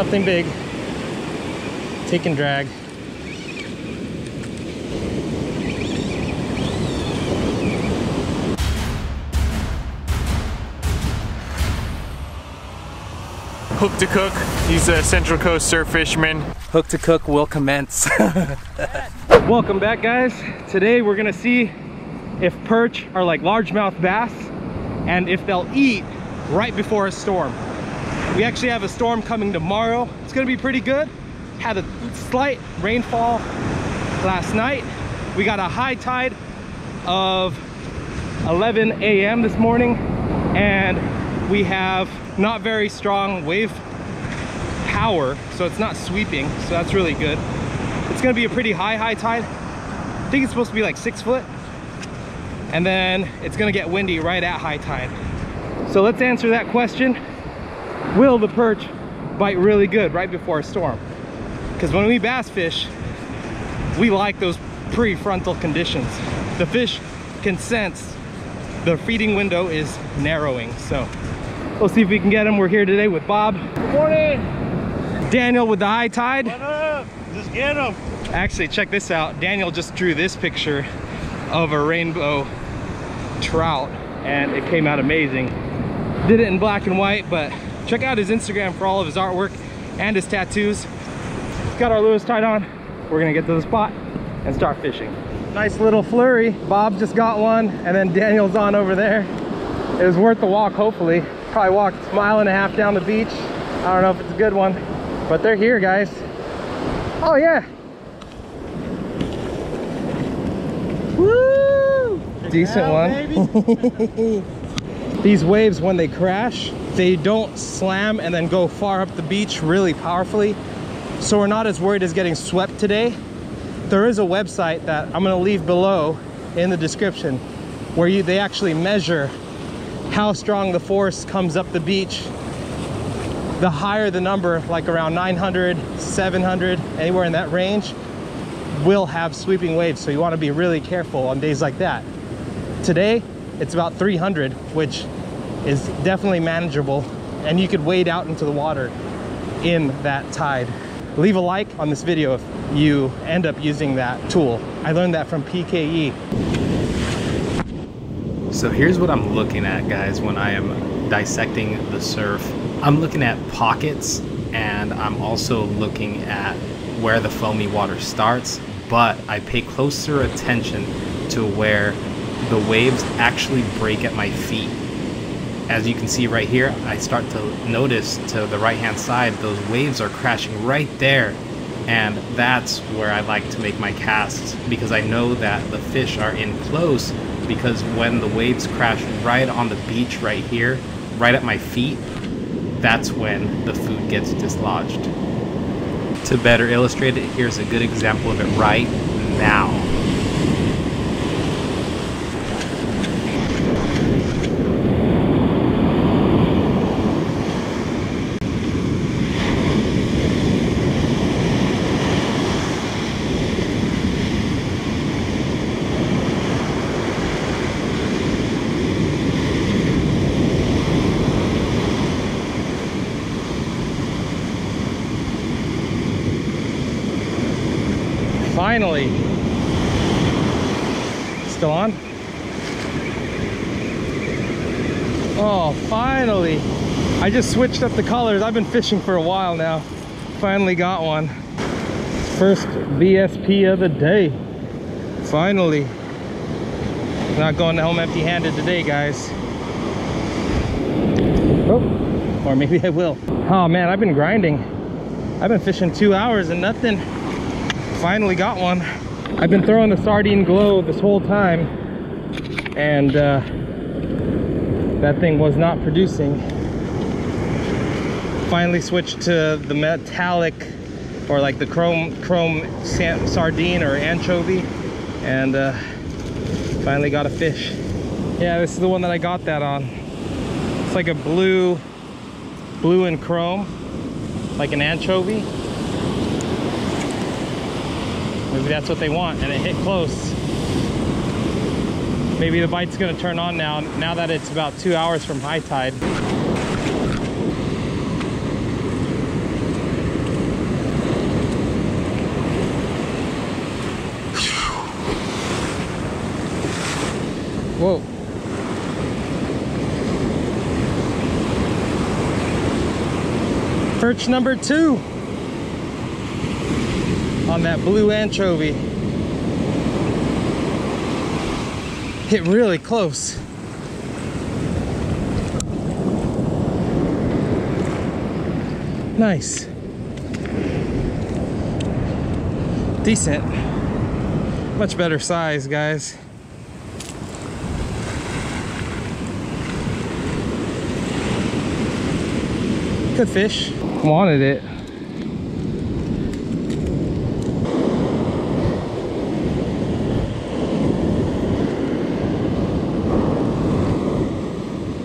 something big. Taking drag. Hook to Cook. He's a Central Coast surf fisherman. Hook to Cook will commence. Welcome back guys. Today we're gonna see if perch are like largemouth bass and if they'll eat right before a storm. We actually have a storm coming tomorrow. It's gonna be pretty good. Had a slight rainfall last night. We got a high tide of 11 a.m. this morning and we have not very strong wave power so it's not sweeping so that's really good it's gonna be a pretty high high tide I think it's supposed to be like six foot and then it's gonna get windy right at high tide so let's answer that question will the perch bite really good right before a storm? Because when we bass fish we like those prefrontal conditions. The fish can sense the feeding window is narrowing so. We'll see if we can get them we're here today with bob. Good morning. daniel with the high tide. What up? Just get them. actually check this out. Daniel just drew this picture of a rainbow trout and it came out amazing. Did it in black and white but check out his instagram for all of his artwork and his tattoos. Got our lewis tied on. We're gonna get to the spot and start fishing. Nice little flurry. Bob just got one and then daniel's on over there. It was worth the walk hopefully. Probably walked a mile and a half down the beach. I don't know if it's a good one but they're here guys. Oh yeah. Woo! Decent one. These waves, when they crash, they don't slam and then go far up the beach really powerfully. So we're not as worried as getting swept today. There is a website that I'm gonna leave below in the description where you, they actually measure how strong the force comes up the beach. The higher the number, like around 900, 700, anywhere in that range, will have sweeping waves so you want to be really careful on days like that today it's about 300 which is definitely manageable and you could wade out into the water in that tide leave a like on this video if you end up using that tool i learned that from pke So here's what I'm looking at, guys, when I am dissecting the surf. I'm looking at pockets and I'm also looking at where the foamy water starts, but I pay closer attention to where the waves actually break at my feet. As you can see right here, I start to notice to the right hand side, those waves are crashing right there. And that's where I like to make my casts because I know that the fish are in close because when the waves crash right on the beach right here, right at my feet, that's when the food gets dislodged. To better illustrate it, here's a good example of it right now. Finally. Still on? Oh finally. I just switched up the colors. I've been fishing for a while now. Finally got one. First BSP of the day. Finally. Not going home empty handed today guys. Oh or maybe i will. Oh man i've been grinding. I've been fishing two hours and nothing finally got one. I've been throwing the sardine glow this whole time and uh, that thing was not producing. Finally switched to the metallic or like the chrome chrome sardine or anchovy and uh, finally got a fish. Yeah this is the one that i got that on. It's like a blue blue and chrome like an anchovy Maybe that's what they want and it hit close. Maybe the bite's gonna turn on now, now that it's about two hours from high tide. Whoa. Perch number two on that blue anchovy. Hit really close. Nice. Decent. Much better size, guys. Good fish. Wanted it.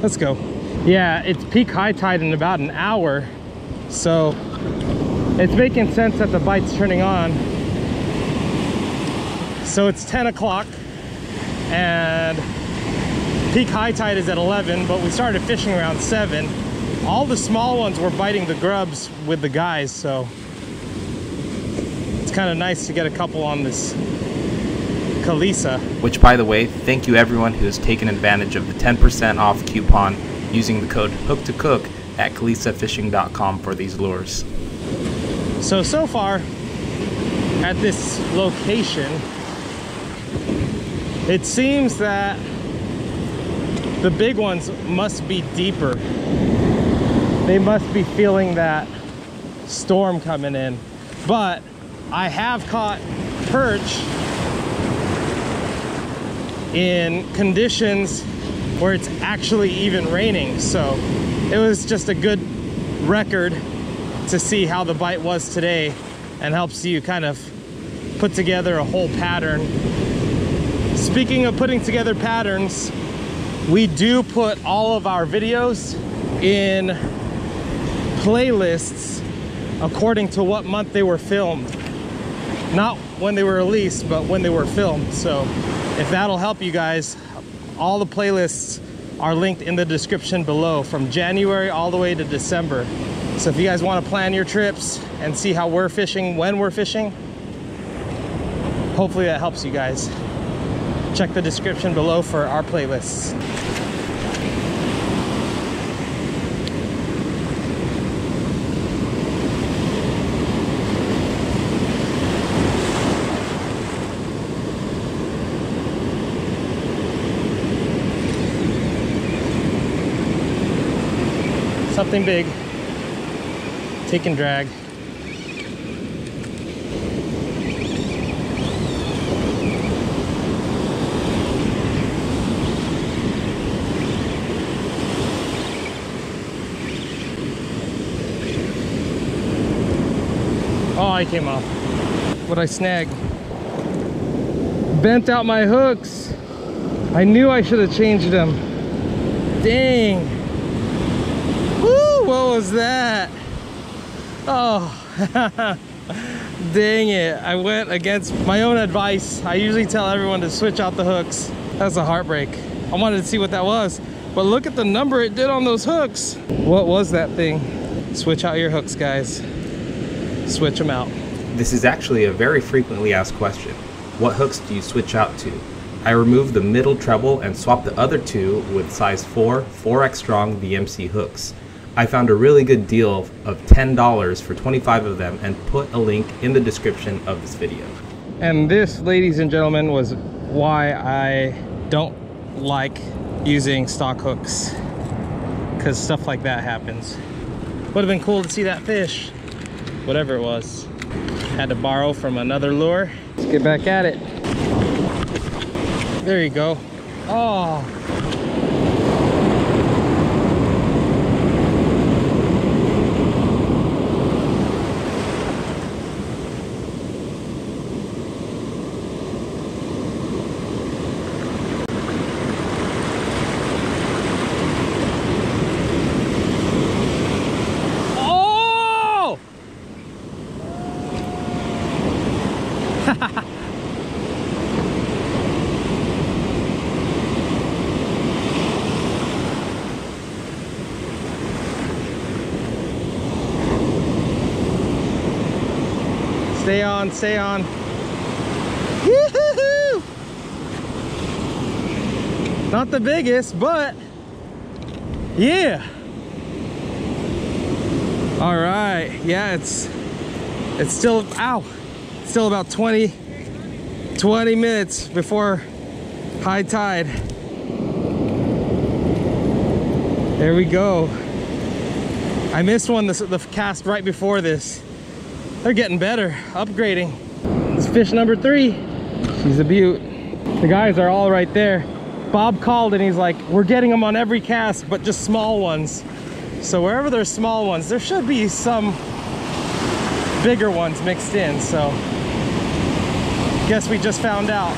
Let's go. Yeah, it's peak high tide in about an hour. So it's making sense that the bite's turning on. So it's 10 o'clock and peak high tide is at 11, but we started fishing around seven. All the small ones were biting the grubs with the guys, so it's kind of nice to get a couple on this Calissa. Which, by the way, thank you everyone who has taken advantage of the 10% off coupon using the code Hook to Cook at KalisaFishing.com for these lures. So, so far at this location, it seems that the big ones must be deeper. They must be feeling that storm coming in. But I have caught perch in conditions where it's actually even raining. So it was just a good record to see how the bite was today and helps you kind of put together a whole pattern. Speaking of putting together patterns, we do put all of our videos in playlists according to what month they were filmed. Not when they were released, but when they were filmed. So if that'll help you guys, all the playlists are linked in the description below from January all the way to December. So if you guys want to plan your trips and see how we're fishing, when we're fishing, hopefully that helps you guys. Check the description below for our playlists. Something big. Take and drag. Oh, I came off. What I snag? Bent out my hooks. I knew I should have changed them. Dang. Was that? Oh, dang it. I went against my own advice. I usually tell everyone to switch out the hooks. That's a heartbreak. I wanted to see what that was. But look at the number it did on those hooks. What was that thing? Switch out your hooks, guys. Switch them out. This is actually a very frequently asked question. What hooks do you switch out to? I removed the middle treble and swapped the other two with size 4, 4X strong VMC hooks. I found a really good deal of $10 for 25 of them and put a link in the description of this video. And this, ladies and gentlemen, was why I don't like using stock hooks. Because stuff like that happens. Would have been cool to see that fish. Whatever it was. Had to borrow from another lure. Let's get back at it. There you go. Oh! Stay on, stay on. Not the biggest, but yeah. All right, yeah, it's it's still ow, still about 20 20 minutes before high tide. There we go. I missed one this the cast right before this. They're getting better, upgrading. It's fish number three. She's a beaut. The guys are all right there. Bob called and he's like, we're getting them on every cast, but just small ones. So wherever there's small ones, there should be some bigger ones mixed in. So guess we just found out.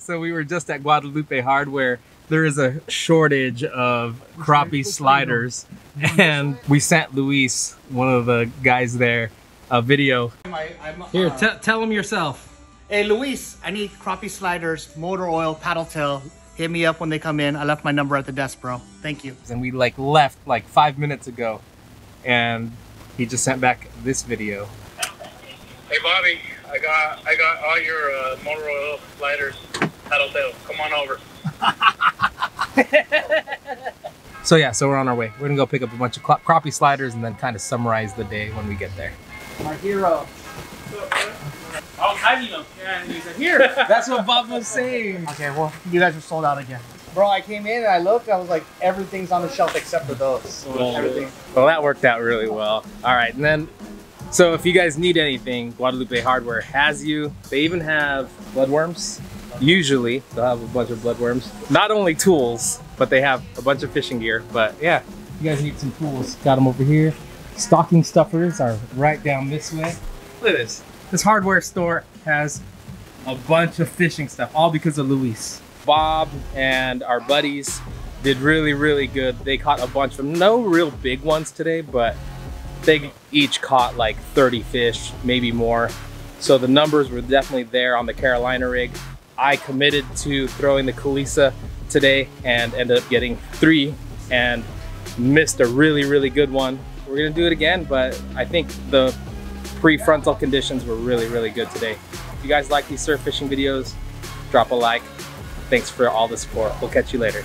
So we were just at Guadalupe Hardware. There is a shortage of crappie sliders, and we sent Luis, one of the guys there, a video. Here, t- tell them yourself. Hey Luis, I need crappie sliders, motor oil, paddle tail. Hit me up when they come in. I left my number at the desk, bro. Thank you. And we like left like five minutes ago, and he just sent back this video. Hey Bobby, I got I got all your uh, motor oil sliders, paddle tail. Come on over. So yeah, so we're on our way. We're gonna go pick up a bunch of cla- crappie sliders and then kind of summarize the day when we get there. My hero. Oh, I was hiding them. Yeah, and he said, here. That's what Bob was saying. Okay, well, you guys are sold out again. Bro, I came in and I looked. I was like, everything's on the shelf except for those. So everything. Well, that worked out really well. All right, and then, so if you guys need anything, Guadalupe Hardware has you. They even have bloodworms. Usually, they'll have a bunch of bloodworms. Not only tools, but they have a bunch of fishing gear. But yeah, you guys need some tools. Got them over here. Stocking stuffers are right down this way. Look at this. This hardware store has a bunch of fishing stuff, all because of Luis. Bob and our buddies did really, really good. They caught a bunch of them. no real big ones today, but they each caught like 30 fish, maybe more. So the numbers were definitely there on the Carolina rig. I committed to throwing the Calissa today and ended up getting three and missed a really, really good one. We're gonna do it again, but I think the prefrontal conditions were really, really good today. If you guys like these surf fishing videos, drop a like. Thanks for all the support. We'll catch you later.